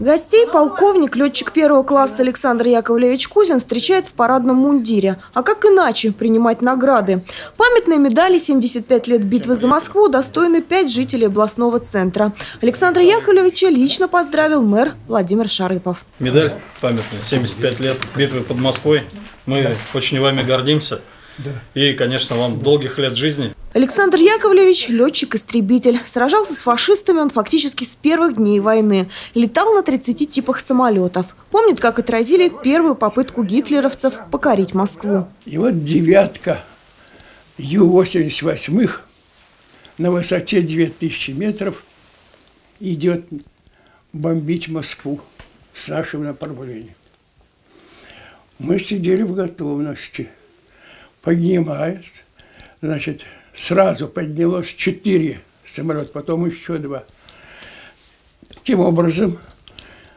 Гостей полковник, летчик первого класса Александр Яковлевич Кузин встречает в парадном мундире. А как иначе принимать награды? Памятные медали «75 лет битвы за Москву» достойны пять жителей областного центра. Александра Яковлевича лично поздравил мэр Владимир Шарыпов. Медаль памятная, 75 лет битвы под Москвой. Мы очень вами гордимся. И, конечно, вам долгих лет жизни. Александр Яковлевич – летчик-истребитель. Сражался с фашистами он фактически с первых дней войны. Летал на 30 типах самолетов. Помнит, как отразили первую попытку гитлеровцев покорить Москву. И вот девятка Ю-88 на высоте 2000 метров идет бомбить Москву с нашего направления. Мы сидели в готовности. Поднимается, значит, сразу поднялось четыре самолета, потом еще два. Таким образом,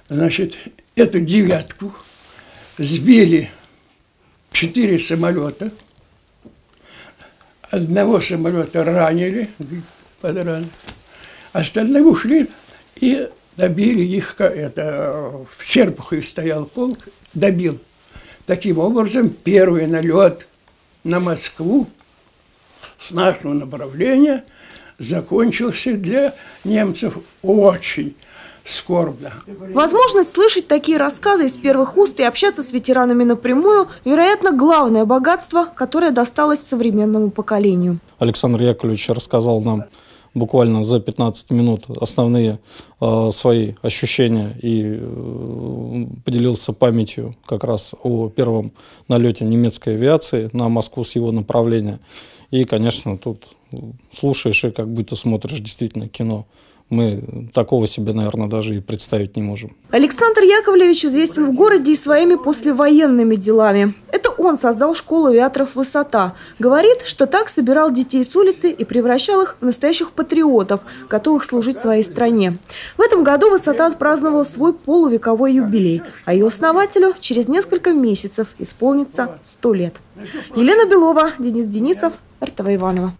значит, эту девятку сбили четыре самолета. Одного самолета ранили, подранили. Остальные ушли и добили их, это в Черпухе стоял полк, добил. Таким образом, первый налет на Москву с нашего направления закончился для немцев очень скорбно. Возможность слышать такие рассказы из первых уст и общаться с ветеранами напрямую – вероятно, главное богатство, которое досталось современному поколению. Александр Яковлевич рассказал нам буквально за 15 минут основные э, свои ощущения и э, поделился памятью как раз о первом налете немецкой авиации на Москву с его направления. И, конечно, тут слушаешь и как будто смотришь действительно кино. Мы такого себе, наверное, даже и представить не можем. Александр Яковлевич известен в городе и своими послевоенными делами. Это он создал школу авиаторов «Высота». Говорит, что так собирал детей с улицы и превращал их в настоящих патриотов, готовых служить своей стране. В этом году «Высота» отпраздновала свой полувековой юбилей, а ее основателю через несколько месяцев исполнится 100 лет. Елена Белова, Денис Денисов, РТВ Иванова.